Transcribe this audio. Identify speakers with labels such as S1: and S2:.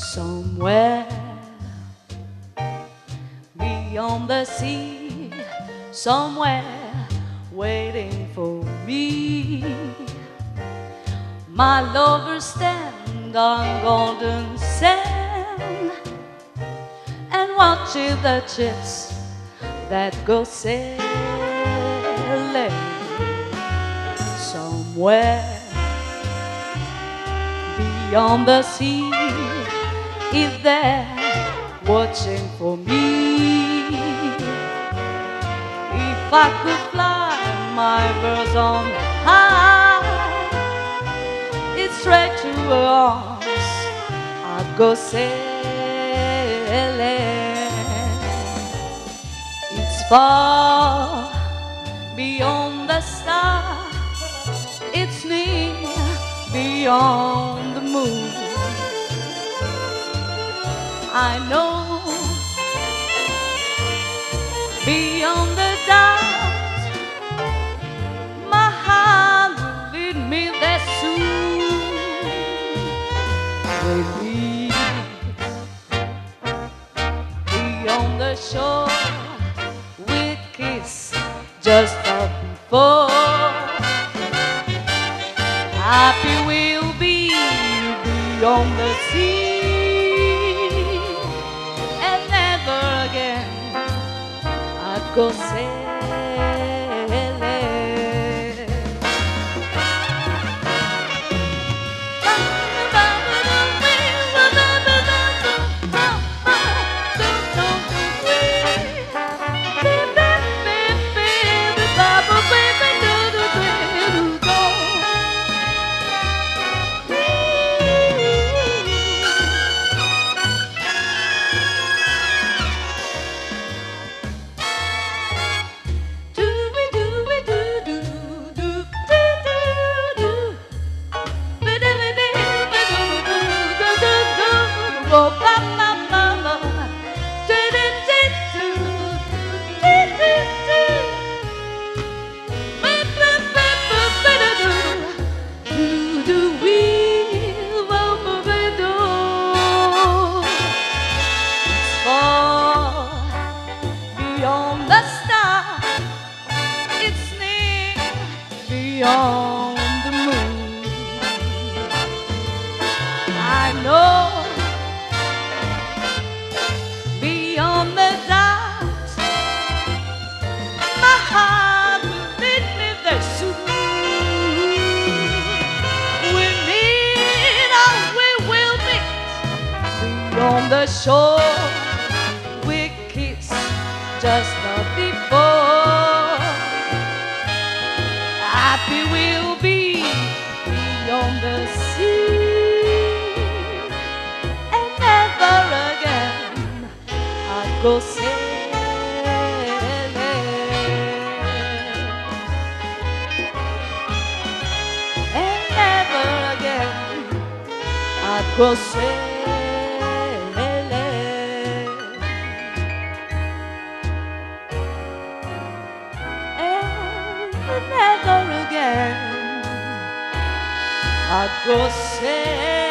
S1: somewhere beyond the sea, somewhere waiting for me. My lover stand on golden sand and watches the ships that go sailing somewhere beyond the sea is there watching for me. If I could fly my birds on high, it's straight to her arms I'd go sailing. It's far beyond the star, it's near beyond the moon. I know beyond the doubt, my heart will lead me there soon. Meet beyond the shore, we kiss just as before. Happy we'll be beyond the sea, I'd go the shore. We kiss just not before. Happy we'll be beyond the sea, and never again I'll go sailing. And never again I'd go sailing. Never again I'd go sailing.